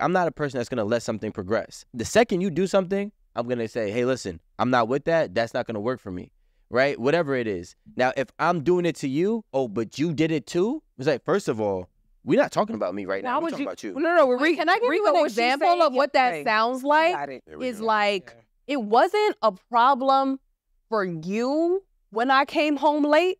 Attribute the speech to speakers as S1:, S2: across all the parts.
S1: I'm not a person that's gonna let something progress. The second you do something, I'm gonna say, hey, listen, I'm not with that. That's not gonna work for me. Right? Whatever it is. Now, if I'm doing it to you, oh, but you did it too, it's like, first of all, we're not talking about me right now.
S2: Why
S1: We're talking
S2: you?
S1: about you.
S2: No, no, no.
S3: Wait,
S2: Re-
S3: can I give you
S2: Rico,
S3: an example
S2: saying
S3: of what that
S2: yesterday-
S3: sounds like?
S2: got it.
S3: Is
S4: go.
S3: like
S4: Yeah.
S3: it wasn't a problem for you when I came home late,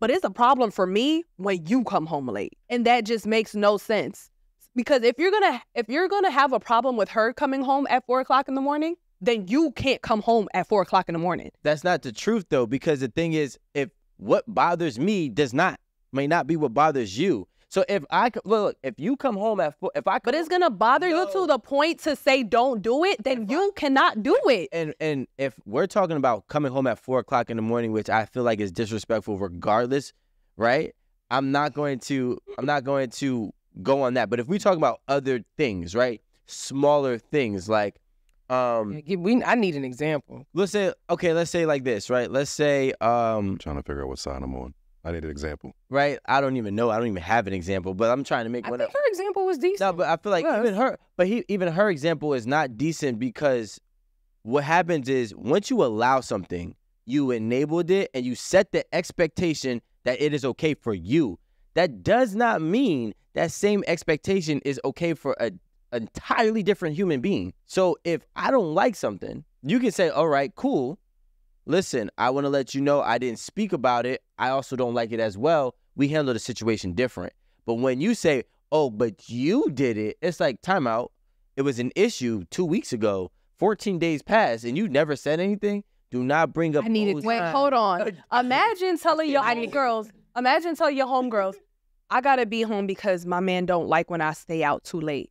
S3: but it's a problem for me when you come home late. And that just makes no sense. Because if you're gonna if you're gonna have a problem with her coming home at four o'clock in the morning, then you can't come home at four o'clock in the morning.
S1: That's not the truth though, because the thing is, if what bothers me does not may not be what bothers you. So if I look, if you come home at four, if I
S3: But it's gonna bother you to the point to say don't do it, then you cannot do it.
S1: and and if we're talking about coming home at four o'clock in the morning, which I feel like is disrespectful, regardless, right? I'm not going to I'm not going to go on that. But if we talk about other things, right? Smaller things like, um,
S2: Yeah, we, I need an example.
S1: let's say okay, let's say like this, right? Let's say, um,
S5: I'm trying to figure out what side I'm on. I need an example.
S1: right? I don't even know. I don't even have an example, but I'm trying to make
S2: I
S1: one
S2: think
S1: up.
S2: her example was decent.
S1: No, but I feel like
S2: Yeah,
S1: even her, but he, even her example is not decent because what happens is once you allow something, you enabled it and you set the expectation that it is okay for you. That does not mean that same expectation is okay for a entirely different human being. So if I don't like something, you can say, "All right, cool. Listen, I want to let you know I didn't speak about it. I also don't like it as well. We handle the situation different." But when you say, "Oh, but you did it," it's like timeout. It was an issue two weeks ago. Fourteen days passed, and you never said anything. Do not bring up.
S2: I needed-
S3: Wait,
S1: times.
S3: hold on. Imagine telling your homegirls. Imagine telling your homegirls, I gotta be home because my man don't like when I stay out too late.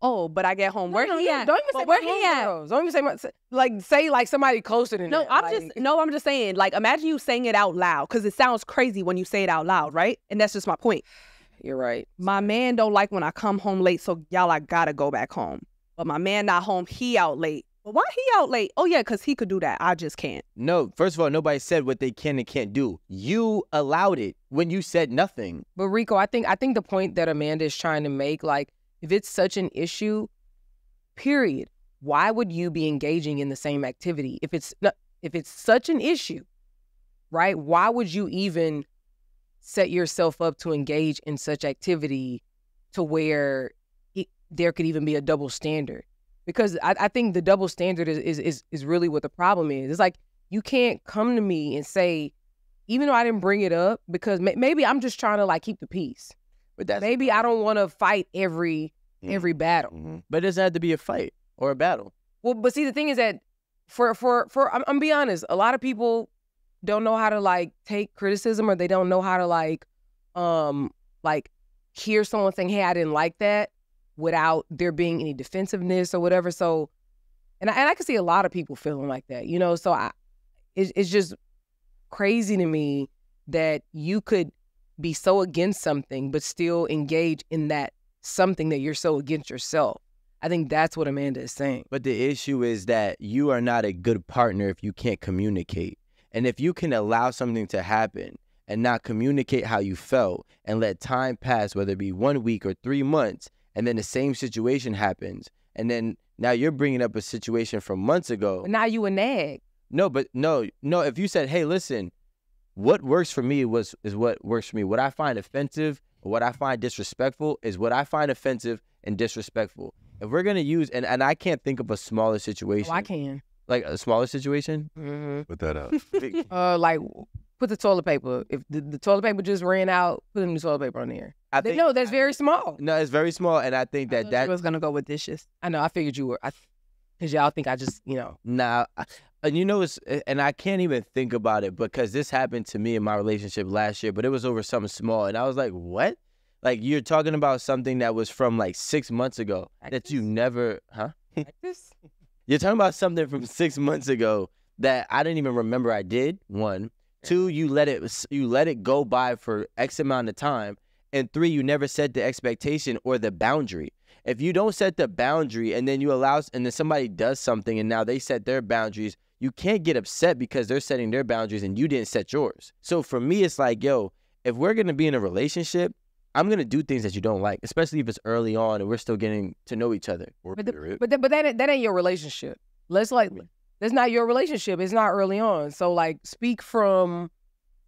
S3: Oh, but I get home. Where
S2: No, no,
S3: he
S2: no,
S3: at?
S2: Don't even
S3: But
S2: say
S3: where
S2: my
S3: he at?
S2: homegirls. Don't even say my like say like somebody closer than
S3: No,
S2: that.
S3: I'm
S2: like-
S3: just no, I'm just saying. Like, imagine you saying it out loud because it sounds crazy when you say it out loud, right? And that's just my point.
S2: You're right.
S3: My man don't like when I come home late, so y'all I gotta go back home. But my man not home, he out late. But why he out late? Oh yeah, cause he could do that. I just can't.
S1: No, first of all, nobody said what they can and can't do. You allowed it when you said nothing.
S2: But Rico, I think I think the point that Amanda is trying to make, like, if it's such an issue, period, why would you be engaging in the same activity? If it's not, if it's such an issue, right? Why would you even set yourself up to engage in such activity to where it, there could even be a double standard? Because I, I think the double standard is, is is is really what the problem is. It's like you can't come to me and say, even though I didn't bring it up, because may- maybe I'm just trying to like keep the peace.
S1: But that's
S2: Maybe I don't want to fight every
S5: Mm.
S2: every battle.
S5: Mhm.
S1: But it doesn't have to be a fight or a battle.
S2: Well, but see, the thing is that for for for I'm, I'm be honest, a lot of people don't know how to like take criticism, or they don't know how to like um like hear someone saying, "Hey, I didn't like that," without there being any defensiveness or whatever. So, and I, and I can see a lot of people feeling like that, you know. So I, it's it's just crazy to me that you could be so against something but still engage in that something that you're so against yourself. I think that's what Amanda is saying.
S1: But the issue is that you are not a good partner if you can't communicate. And if you can allow something to happen and not communicate how you felt and let time pass, whether it be one week or three months, and then the same situation happens, and then now you're bringing up a situation from months ago.
S2: But now you a nag.
S1: No, but no, no. If you said, "Hey, listen, what works for me was is what works for me. What I find offensive, or what I find disrespectful, is what I find offensive and disrespectful." If we're gonna use and and I can't think of a smaller situation,
S2: Oh, I can.
S1: like a smaller situation.
S2: hmm
S5: Put that out.
S2: Uh, like put the toilet paper. If the, the toilet paper just ran out, put a new toilet paper on there.
S1: I think
S2: no, that's very small.
S1: no, it's very small, and I think that
S3: I
S1: that
S3: was gonna go with dishes.
S2: I know. I figured you were. I, Cause y'all think I just, you know,
S1: Nah, I- and you know it's and I can't even think about it because this happened to me in my relationship last year, but it was over something small, and I was like, "What? Like you're talking about something that was from like six months ago that you never, huh?
S2: like this.
S1: You're talking about something from six months ago that I didn't even remember I did. One, two, you let it you let it go by for X amount of time, and three, you never set the expectation or the boundary. If you don't set the boundary and then you allow and then somebody does something and now they set their boundaries, you can't get upset because they're setting their boundaries and you didn't set yours. So for me, it's like, yo, if we're gonna be in a relationship, I'm gonna do things that you don't like, especially if it's early on and we're still getting to know each other.
S2: But the- But that, but that ain't- that ain't your relationship. Let's like that's not your relationship. It's not early on. So like speak from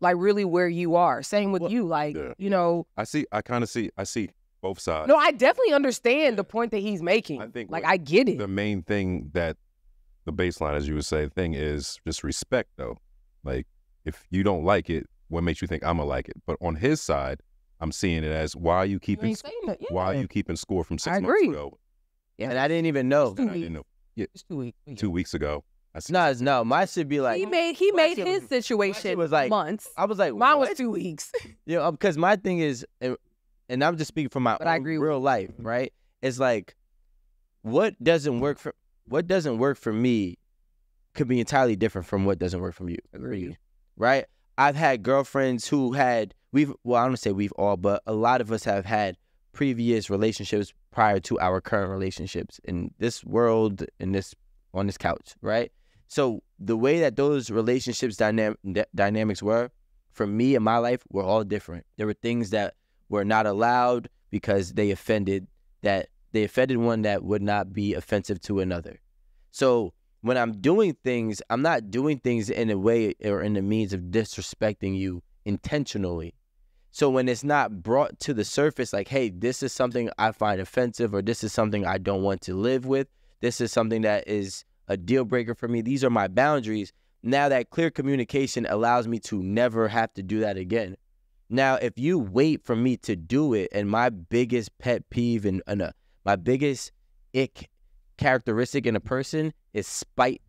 S2: like really where you are. Same with
S1: Well,
S2: you. Like
S5: yeah.
S2: you know.
S5: I see. I kind of see. I see both sides.
S2: No, I definitely understand the point that he's making.
S5: I think
S2: like
S5: what
S2: I get it.
S5: the main thing that the baseline, as you would say, thing is just respect, though. Like, if you don't like it, what makes you think I'm gonna like it? But on his side, I'm seeing it as why are you
S2: You
S5: keeping
S2: ain't saying that. Yeah.
S5: why are you keeping score from six
S2: I
S5: months ago?
S2: Yeah.
S1: And I didn't even know.
S2: It's two
S5: And I didn't know
S2: It's two weeks.
S5: two weeks ago. I see.
S1: No, it's no. My should be like
S3: he made he made
S1: shit
S3: his
S1: was-
S3: situation
S1: was like-
S3: months.
S1: I was like,
S2: Mine was two weeks.
S1: You know, um, because my thing is, and, and I'm just speaking from my
S2: But I
S1: own
S2: agree with
S1: real life, right? It's like, what doesn't work for what doesn't work for me could be entirely different from what doesn't work from you. For you, right? I've had girlfriends who had we've well, I don't say we've all, but a lot of us have had previous relationships prior to our current relationships in this world, in this on this couch, right? So the way that those relationships dynam- d- dynamics were for me in my life were all different. There were things that were not allowed because they offended that they offended one that would not be offensive to another. So when I'm doing things, I'm not doing things in a way or in the means of disrespecting you intentionally. So when it's not brought to the surface, like, hey, this is something I find offensive, or this is something I don't want to live with, this is something that is a deal breaker for me, these are my boundaries. Now that clear communication allows me to never have to do that again. Now, if you wait for me to do it, and my biggest pet peeve and, and uh, my biggest ick characteristic in a person is spite.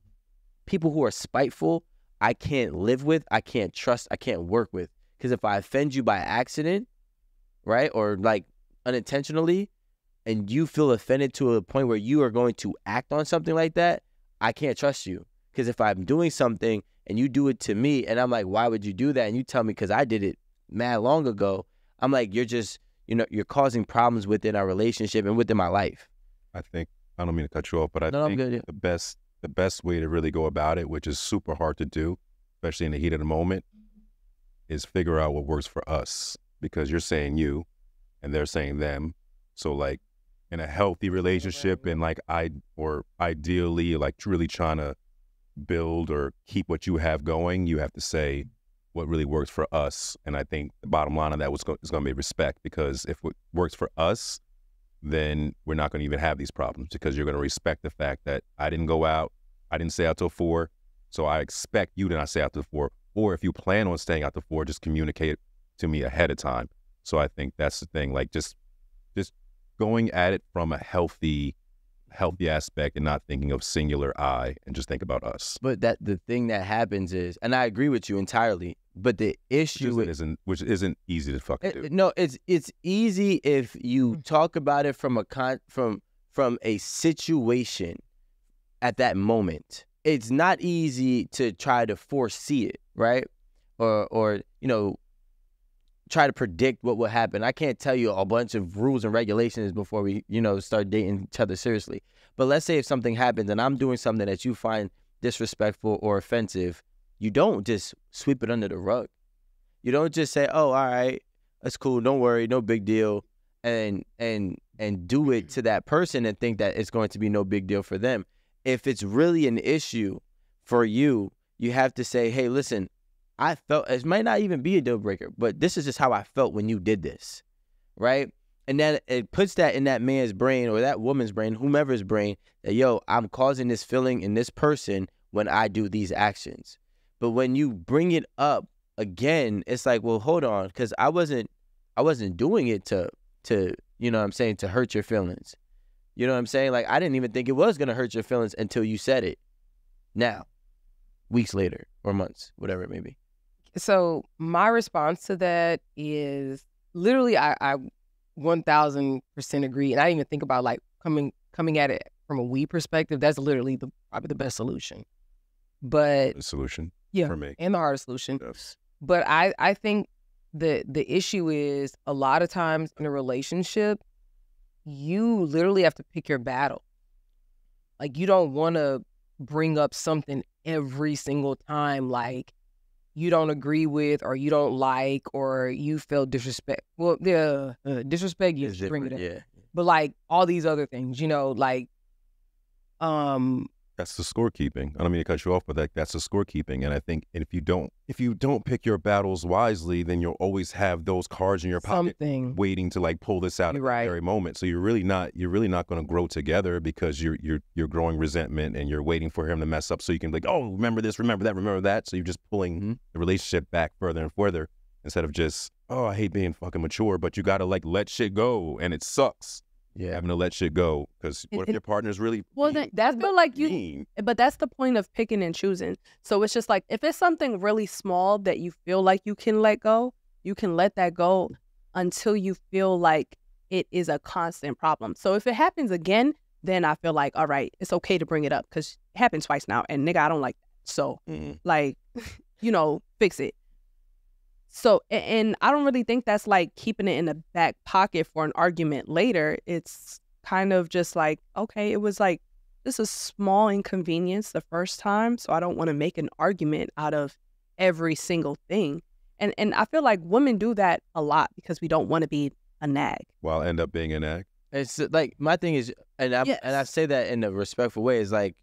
S1: People who are spiteful, I can't live with, I can't trust, I can't work with. Because if I offend you by accident, right, or like unintentionally, and you feel offended to a point where you are going to act on something like that, I can't trust you. Because if I'm doing something and you do it to me, and I'm like, why would you do that? And you tell me because I did it mad long ago, I'm like, you're just, you know, you're causing problems within our relationship and within my life.
S5: I think I don't mean to cut you off, but I
S1: No,
S5: think
S1: good, yeah.
S5: the best the best way to really go about it, which is super hard to do, especially in the heat of the moment, is figure out what works for us. Because you're saying you, and they're saying them. So like in a healthy relationship, and like I or ideally like really trying to build or keep what you have going, you have to say what really works for us. And I think the bottom line of that was go- is going to be respect. Because if it works for us, then we're not going to even have these problems because you're going to respect the fact that I didn't go out, I didn't stay out till four, so I expect you to not stay out till four. Or if you plan on staying out till four, just communicate to me ahead of time. So I think that's the thing, like just going at it from a healthy, healthy aspect and not thinking of singular I and just think about us.
S1: But that the thing that happens is, and I agree with you entirely. But the
S5: Which
S1: issue
S5: isn't,
S1: is,
S5: isn't which isn't easy to fucking eh,
S1: do. No, it's it's easy if you hmm. talk about it from a con from from a situation at that moment. It's not easy to try to foresee it, right? Or or you know try to predict what will happen. I can't tell you a bunch of rules and regulations before we, you know, start dating each other seriously. But let's say if something happens and I'm doing something that you find disrespectful or offensive, you don't just sweep it under the rug. You don't just say, "Oh, all right, that's cool. Don't worry, no big deal," and and and do it to that person and think that it's going to be no big deal for them. If it's really an issue for you, you have to say, "Hey, listen, I felt it might not even be a deal breaker, but this is just how I felt when you did this, right?" And then it puts that in that man's brain or that woman's brain, whomever's brain, that yo, I'm causing this feeling in this person when I do these actions. But when you bring it up again, it's like, well, hold on, because I wasn't, I wasn't doing it to, to, you know, what I'm saying, to hurt your feelings. You know what I'm saying? Like I didn't even think it was gonna hurt your feelings until you said it. Now, weeks later or months, whatever it may be.
S2: So my response to that is literally I, I 1000% agree. And I didn't even think about like coming coming at it from a we perspective. That's literally the probably the best solution. But
S5: The solution
S2: yeah,
S5: for me.
S2: and the hardest solution.
S5: Yes.
S2: But I I think the the issue is a lot of times in a relationship, you literally have to pick your battle. Like you don't want to bring up something every single time like you don't agree with or you don't like or you feel disrespect. Well, the uh, disrespect you bring it up,
S1: yeah.
S2: but like all these other things, you know, like um
S5: That's the scorekeeping. I don't mean to cut you off, but that, that's the scorekeeping. And I think if you don't if you don't pick your battles wisely, then you'll always have those cards in your pocket
S2: something.
S5: waiting to like pull this out
S2: You're
S5: at
S2: right.
S5: the very moment. So you're really not you're really not going to grow together because you're you're you're growing resentment and you're waiting for him to mess up so you can be like, oh, remember this, remember that, remember that. So you're just pulling
S1: Mhm.
S5: the relationship back further and further instead of just oh, I hate being fucking mature, but you got to like let shit go, and it sucks
S1: Yeah.
S5: having to let shit go because what if your partner's really
S3: Well, then that's but like you
S5: mean?
S3: But that's the point of picking and choosing. So it's just like if it's something really small that you feel like you can let go, you can let that go until you feel like it is a constant problem. So if it happens again, then I feel like all right, it's okay to bring it up because it happened twice now, and nigga, I don't like that. So
S5: Mm.
S3: like, you know, fix it. So and I don't really think that's like keeping it in the back pocket for an argument later. It's kind of just like okay, it was like this is small inconvenience the first time, so I don't want to make an argument out of every single thing. And and I feel like women do that a lot because we don't want to be a nag.
S5: Well, end up being a nag.
S1: It's like my thing is, and I and I say that in a respectful way. Is like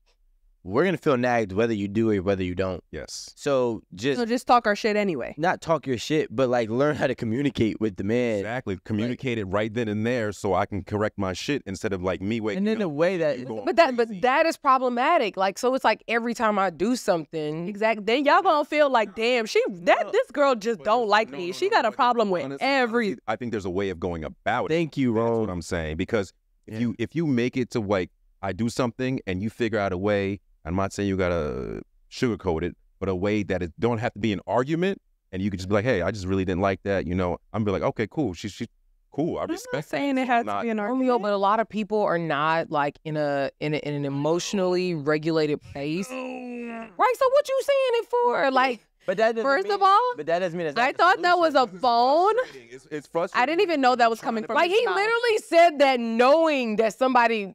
S1: we're gonna feel nagged whether you do it, whether you don't.
S5: Yes.
S1: So just
S3: So just talk our shit anyway.
S1: not talk your shit, but like learn how to communicate with the man,
S5: Exactly. Communicate it right then and there so I can correct my shit instead of like me waiting.
S1: and in a way that
S2: But that but that is problematic. Like so it's like every time I do something
S3: Exactly. Then y'all gonna feel like, damn, she that
S5: No.
S3: this girl just
S5: But
S3: don't like
S5: no,
S3: me.
S5: no,
S3: she
S5: no,
S3: got a
S5: but
S3: problem with
S5: honestly-
S3: every.
S5: I think there's a way of going about it.
S1: thank you,
S5: That's what I'm saying. Because if
S1: Yeah.
S5: you if you make it to like I do something and you figure out a way, I'm not saying you gotta sugarcoat it, but a way that it don't have to be an argument, and you could just be like, hey, I just really didn't like that. You know, I'm be like, okay, cool. She's she's cool. I
S3: I'm not
S5: respect. that.
S3: saying it
S5: So I'm
S3: has to be an
S2: Romeo,
S3: argument.
S2: but a lot of people are not like in a in, a, in an emotionally regulated place. Oh. Right? So what you saying it for? Like
S1: But that doesn't
S3: First
S1: mean,
S3: of all,
S1: but that doesn't mean
S3: I thought that was a phone.
S5: It's, it's frustrating.
S3: I didn't even know that was coming from
S2: like he
S3: mouth.
S2: literally said that knowing that somebody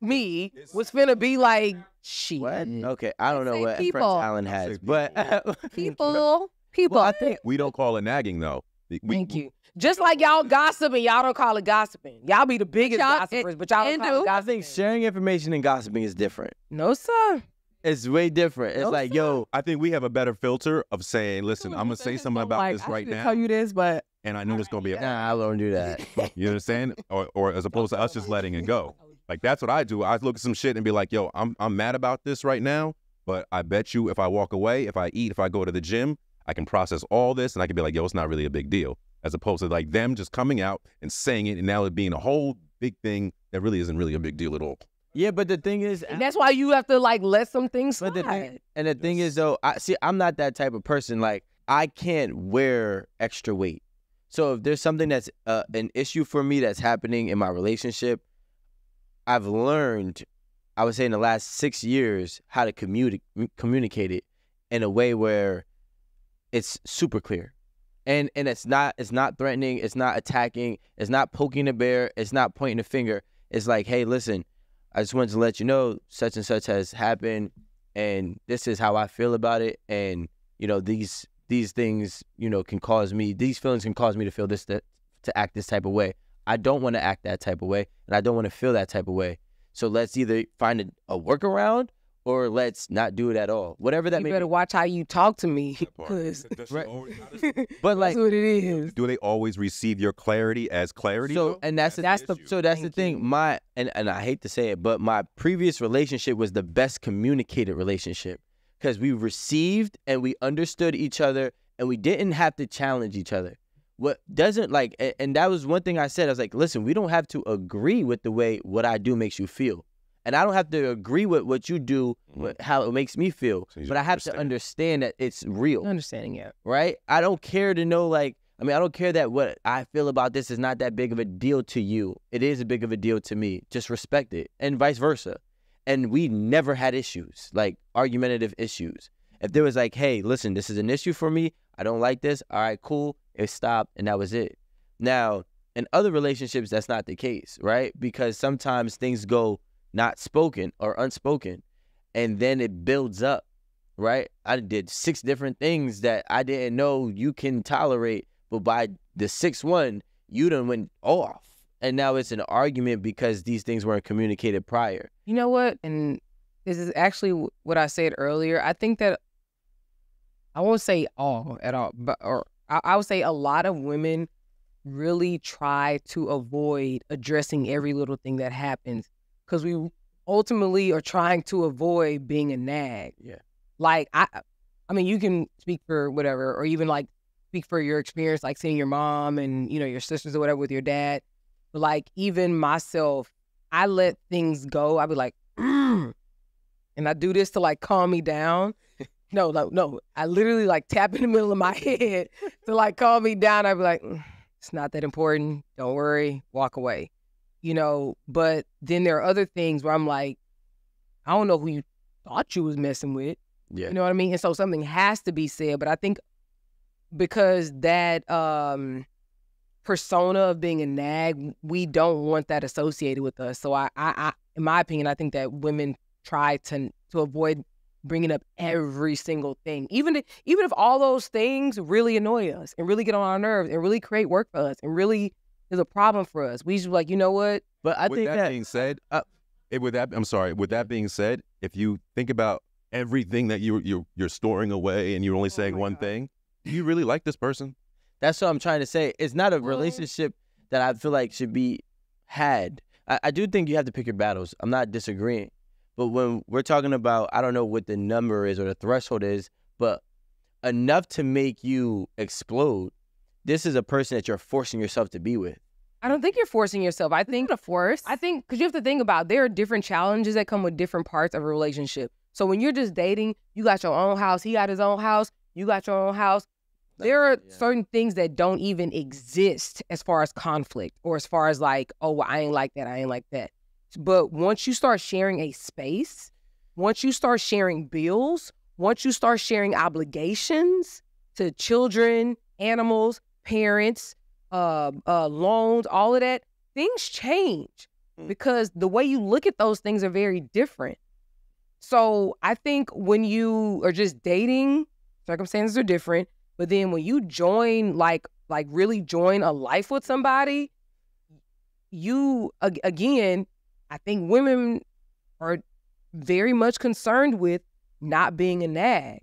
S2: me was finna be like shit.
S1: What? Okay, I don't know what
S3: people.
S1: Prince Allen has,
S5: people.
S1: but
S3: People, people.
S1: Well, I think
S5: We don't call it nagging though. We- we-
S2: Thank you. Just like y'all gossiping, y'all don't call it gossiping. Y'all be the biggest
S3: Y'all-
S2: gossipers, but y'all don't call it
S3: do.
S1: I think sharing information and gossiping is different.
S2: no, sir.
S1: It's way different. It's
S2: No,
S1: like,
S2: sir.
S1: yo,
S5: I think we have a better filter of saying, listen, I'm gonna say something about
S3: like,
S5: this
S3: I
S5: right
S3: should
S5: now,
S3: Tell you this, but
S5: and I know there's gonna be a
S1: nah, I don't do that.
S5: You understand? Or, or as opposed to us just letting it go. Like that's what I do. I look at some shit and be like, "Yo, I'm I'm mad about this right now, but I bet you if I walk away, if I eat, if I go to the gym, I can process all this and I can be like, yo, it's not really a big deal." As opposed to like them just coming out and saying it and now it being a whole big thing that really isn't really a big deal at all.
S1: yeah, but the thing is,
S2: And that's why you have to like let some things
S1: But the
S2: slide.
S1: and the thing is though, I see I'm not that type of person. Like I can't wear extra weight. So if there's something that's uh, an issue for me that's happening in my relationship, I've learned, I would say in the last six years, how to communi- communicate it in a way where it's super clear. And and it's not it's not threatening, it's not attacking, it's not poking the bear, it's not pointing the finger. It's like, hey, listen, I just wanted to let you know such and such has happened and this is how I feel about it and you know these these things you know can cause me these feelings can cause me to feel this that, to act this type of way. I don't want to act that type of way and I don't want to feel that type of way. So let's either find a, a workaround or let's not do it at all. Whatever that
S2: you
S1: may
S2: better
S1: be.
S2: watch how you talk to me,
S5: That
S2: because
S1: Right.
S5: But
S1: But like
S2: that's what it is.
S5: do they always receive your clarity as clarity?
S1: So
S5: though?
S1: and that's the,
S2: That's the-
S1: so that's the thing.
S2: you.
S1: My and and I hate to say it, but my previous relationship was the best communicated relationship because we received and we understood each other and we didn't have to challenge each other. What doesn't like a- and that was one thing I said. I was like, listen, we don't have to agree with the way what I do makes you feel. And I don't have to agree with what you do, mm-hmm. with how it makes me feel.
S5: So
S1: But I have to
S5: understand.
S1: understand that it's real
S2: Understanding it.
S1: right? I don't care to know like I mean I don't care that what I feel about this is not that big of a deal to you. It is a big of a deal to me. Just respect it and vice versa. And we never had issues, like argumentative issues. If there was like, "Hey, listen, this is an issue for me. I don't like this." All right, cool. It stopped and that was it. Now, in other relationships that's not the case, right? Because sometimes things go not spoken or unspoken and then it builds up right? I did six different things that I didn't know you can tolerate, but by the sixth one, you done went off. And now it's an argument because these things weren't communicated prior.
S2: You know what? And this is actually what I said earlier. I think that I won't say all at all, but or I, I would say a lot of women really try to avoid addressing every little thing that happens because we ultimately are trying to avoid being a nag.
S1: Yeah.
S2: Like I, I mean, you can speak for whatever, or even like speak for your experience, like seeing your mom and you know your sisters or whatever with your dad. But like even myself, I let things go. I'd be like, mm. and I do this to like calm me down. No, no, no. I literally like tap in the middle of my head to like calm me down. I'd be like, "Mm, it's not that important. Don't worry. Walk away. You know, but then there are other things where I'm like, I don't know who you thought you was messing with.
S1: Yeah.
S2: You know what I mean? And so something has to be said. But I think because that um persona of being a nag, we don't want that associated with us. So I, I, I in my opinion, I think that women try to to avoid bringing up every single thing, even if, even if all those things really annoy us and really get on our nerves and really create work for us and really is a problem for us. We just be like, you know what?
S1: But I
S5: with
S1: think
S5: that,
S1: that,
S5: being said,
S1: uh,
S5: it, with that, I'm sorry. With that being said, if you think about everything that you you you're storing away and you're only
S2: Oh
S5: saying one
S2: God.
S5: thing, do you really like this person?
S1: That's what I'm trying to say. It's not a
S2: Well-
S1: relationship that I feel like should be had. I, I do think you have to pick your battles. I'm not disagreeing. But when we're talking about, I don't know what the number is or the threshold is, but enough to make you explode, this is a person that you're forcing yourself to be with.
S2: I don't think you're forcing yourself. I think
S3: a force.
S2: I think because you have to think about there are different challenges that come with different parts of a relationship. So when you're just dating, you got your own house, he got his own house, you got your own house. There are
S1: Yeah.
S2: certain things that don't even exist as far as conflict or as far as like, oh, well, I ain't like that, I ain't like that. But once you start sharing a space, once you start sharing bills, once you start sharing obligations to children, animals, parents, uh, uh, loans, all of that, things change
S1: Mm.
S2: because the way you look at those things are very different. So I think when you are just dating, circumstances are different. But then when you join, like, like really join a life with somebody, you again, I think women are very much concerned with not being a nag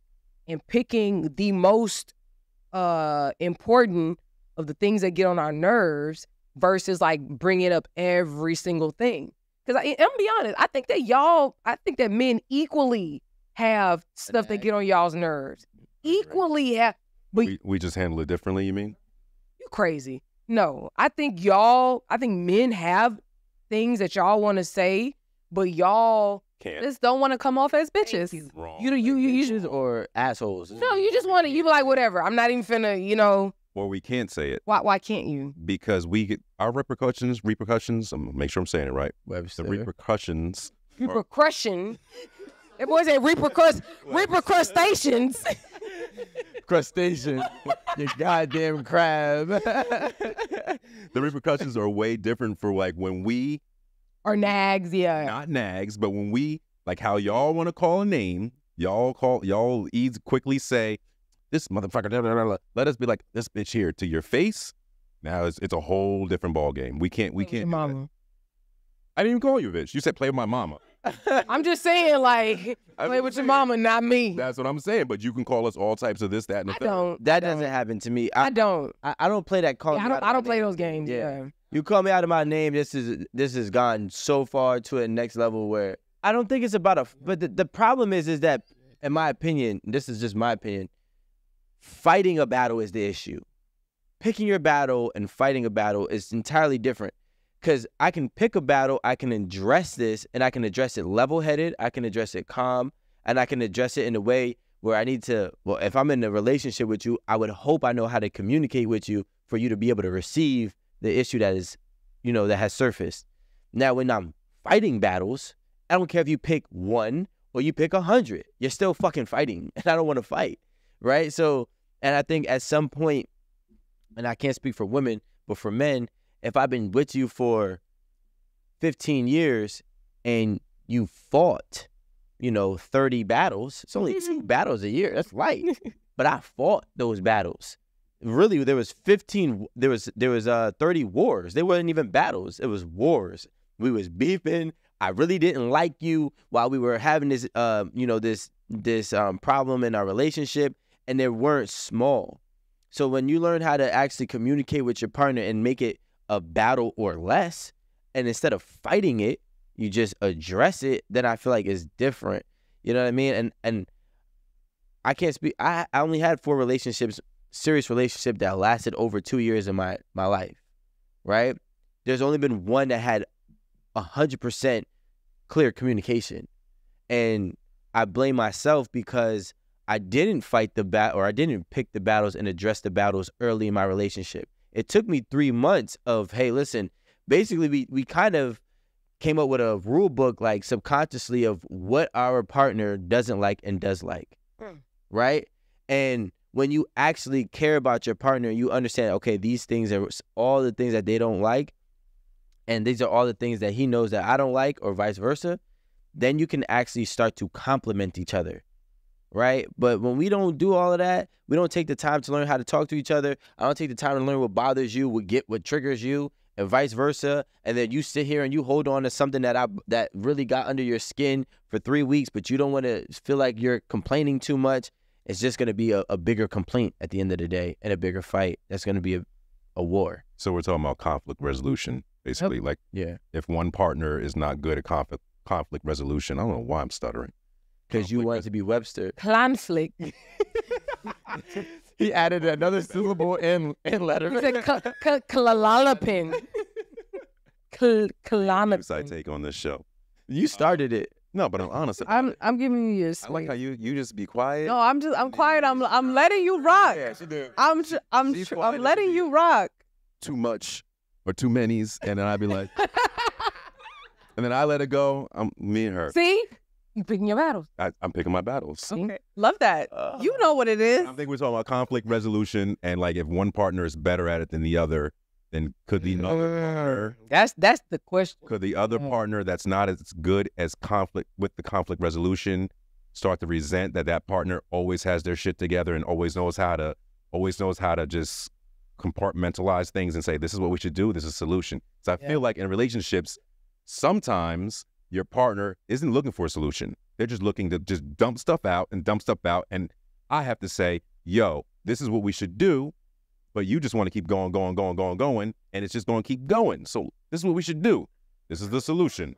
S2: and picking the most uh important of the things that get on our nerves versus like bringing up every single thing. Because I'm gonna be honest, I think that y'all, I think that men equally have stuff that get on y'all's nerves. Equally have, but
S5: We, we just handle it differently. You mean?
S2: you crazy. No, I think y'all, I think men have things that y'all want to say, but y'all,
S5: Can't.
S3: just don't want to come off as bitches.
S2: you.
S5: Wrong.
S2: you, know, you, you, you just,
S1: or assholes.
S2: no, you just want to, you be like, whatever. I'm not even finna, you know,
S5: or we can't say it
S2: why, why can't you?
S5: because we get our repercussions. Repercussions. I'm gonna make sure I'm saying it right.
S1: Webster.
S5: The repercussions.
S2: Repercussion. That boy said repercuss, repercussions.
S1: crustacean. you goddamn crab.
S5: The repercussions are way different for like when we
S2: or nags, yeah.
S5: not nags, but when we like how y'all want to call a name, y'all call y'all easy quickly say this motherfucker. da, da, da, da." Let us be like this bitch here to your face. Now it's it's a whole different ball game. We can't we
S2: Play
S5: can't.
S2: your
S5: do that.
S2: mama.
S5: I didn't even call you a bitch. You said play with my mama.
S2: I'm just saying, like,
S5: That's
S2: play
S5: what
S2: with
S5: I'm
S2: your mama, not me.
S5: That's what I'm saying. But you can call us all types of this, that, and the
S2: I
S5: third.
S2: don't.
S1: that
S2: I
S1: doesn't
S2: don't.
S1: happen to me.
S2: I
S1: I,
S2: don't.
S1: I, I don't play that call.
S2: Yeah, I don't. I don't play
S1: name.
S2: those games.
S1: Yeah.
S2: Yeah.
S1: You call me out of my name. This is this has gone so far to a next level where I don't think it's about a. But the, the problem is, is that in my opinion, this is just my opinion. Fighting a battle is the issue. Picking your battle and fighting a battle is entirely different. Because I can pick a battle, I can address this, and I can address it level headed, I can address it calm, and I can address it in a way where I need to. Well, if I'm in a relationship with you, I would hope I know how to communicate with you for you to be able to receive the issue that is, you know, that has surfaced. Now, when I'm fighting battles, I don't care if you pick one or you pick a hundred, you're still fucking fighting, and I don't want to fight, right? So, and I think at some point, and I can't speak for women, but for men, if I've been with you for 15 years and you fought you know, 30 battles. It's only two battles a year. That's light. but I fought those battles. Really, there was 15. There was there was uh 30 wars. They weren't even battles. It was wars. We was beefing. I really didn't like you while we were having this, uh, you know, this this um, problem in our relationship, and they weren't small. So when you learn how to actually communicate with your partner and make it a battle or less, and instead of fighting it, you just address it, then I feel like it's different. You know what I mean? And and I can't speak. I, I only had four relationships, serious relationship that lasted over two years in my my life, right? There's only been one that had hundred percent clear communication, and I blame myself because I didn't fight the bat or I didn't pick the battles and address the battles early in my relationship. It took me three months of hey, listen. Basically, we we kind of came up with a rule book like subconsciously of what our partner doesn't like and does like
S2: Mm.
S1: right and when you actually care about your partner you understand okay these things are all the things that they don't like and these are all the things that he knows that i don't like or vice versa then you can actually start to complement each other right but when we don't do all of that we don't take the time to learn how to talk to each other i don't take the time to learn what bothers you what get what triggers you and vice versa and then you sit here and you hold on to something that I that really got under your skin for three weeks, but you don't want to feel like you're complaining too much. It's just going to be a, a bigger complaint at the end of the day and a bigger fight. That's going to be a, a war.
S5: So we're talking about conflict resolution, basically. Like
S1: Yeah,
S5: if one partner is not good at conflict conflict resolution, I don't know why I'm stuttering.
S1: Because you
S5: Conflict
S1: want it to be Webster.
S2: Conflict.
S1: he added another syllable in in letter.
S2: It's a cl- cl- Clalopin. Cl-
S5: What's I take on this show?
S1: You uh, started it.
S5: No, but I'm honest. about
S3: I'm
S5: it.
S3: I'm giving you your
S5: I like how you you just be quiet.
S3: No, I'm just I'm quiet. I'm I'm letting you rock.
S1: Yeah, she did.
S3: I'm tr- I'm tr- I'm letting you rock.
S5: too much or too many's, and then I'd be like, and then I let it go. I'm me and her.
S3: See?
S2: You picking your battles.
S5: I, I'm picking my battles.
S2: See?
S3: Love that. You know what it is.
S5: I think we're talking about conflict resolution, and like if one partner is better at it than the other, then could the other partner,
S2: That's that's the question.
S5: could the other
S2: Mm.
S5: partner that's not as good as conflict with the conflict resolution start to resent that that partner always has their shit together and always knows how to always knows how to just compartmentalize things and say this is what we should do this is a solution so i
S2: Yeah.
S5: feel like in relationships sometimes your partner isn't looking for a solution. They're just looking to just dump stuff out and dump stuff out. And i have to say yo this is what we should do but you just want to keep going going going going going and it's just going to keep going. So this is what we should do. This is the solution